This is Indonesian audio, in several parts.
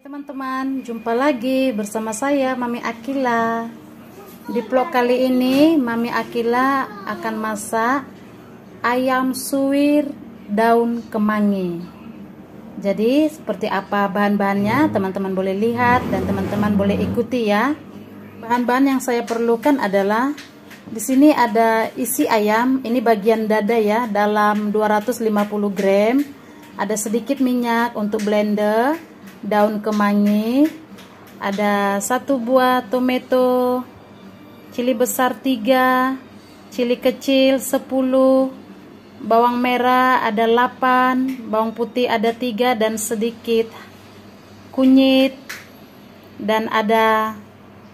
teman-teman, jumpa lagi bersama saya Mami Akila. Di vlog kali ini Mami Akila akan masak ayam suwir daun kemangi. Jadi seperti apa bahan-bahannya teman-teman boleh lihat dan teman-teman boleh ikuti ya. Bahan-bahan yang saya perlukan adalah di sini ada isi ayam, ini bagian dada ya, dalam 250 gram. Ada sedikit minyak untuk blender, daun kemangi, ada satu buah tomato, cili besar 3, cili kecil 10, bawang merah ada 8, bawang putih ada 3 dan sedikit kunyit dan ada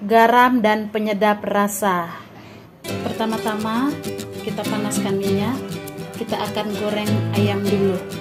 garam dan penyedap rasa. Pertama-tama kita panaskan minyak, kita akan goreng ayam dulu.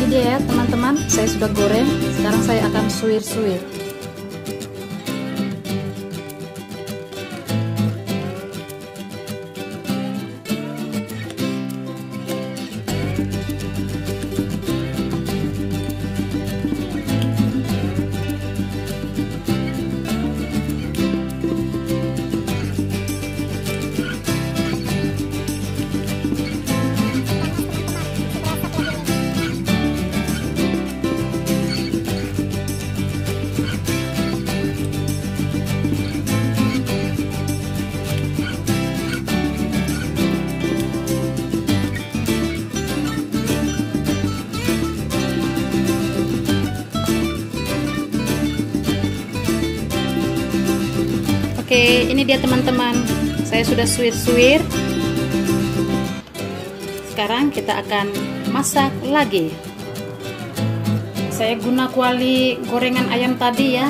Ini dia ya teman-teman. Saya sudah goreng Sekarang saya akan suwir-suwir Oke, ini dia teman-teman. Saya sudah suwir-suwir. Sekarang kita akan masak lagi. Saya guna kuali gorengan ayam tadi ya.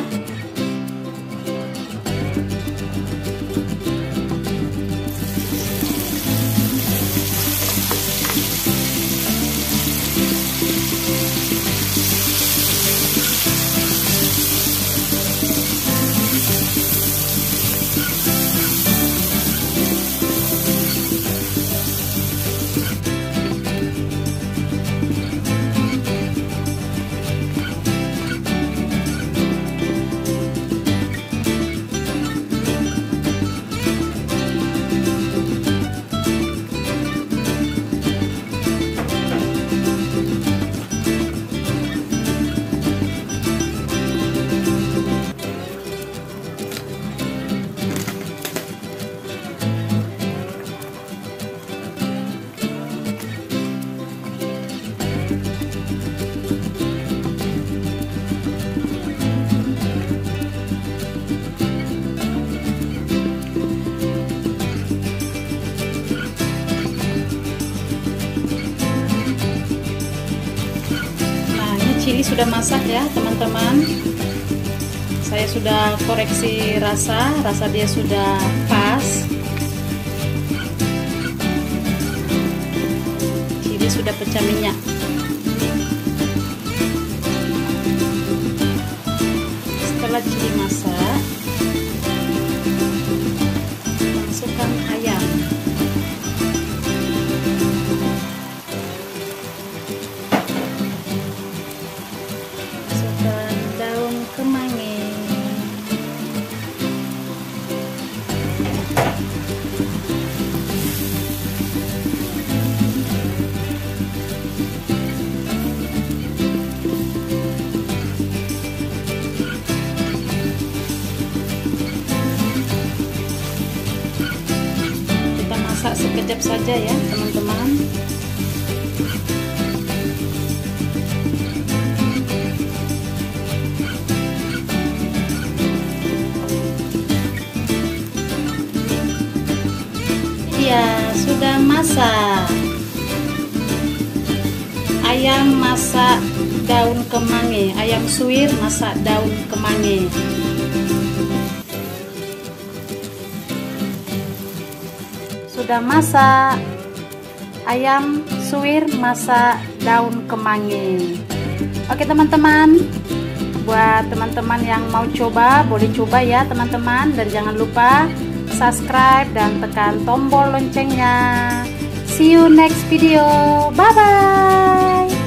Ini sudah masak ya teman-teman. Saya sudah koreksi rasa rasa dia sudah pas. Sudah pecah minyak. Setelah cili masak sekejap saja ya teman-teman Iya, sudah masak. Ayam masak daun kemangi, ayam suwir masak daun kemangi. Sudah masak. Ayam suwir masak daun kemangi. Oke, teman-teman. Buat teman-teman yang mau coba, boleh coba ya, teman-teman, dan jangan lupa subscribe dan tekan tombol loncengnya. See you next video. Bye bye.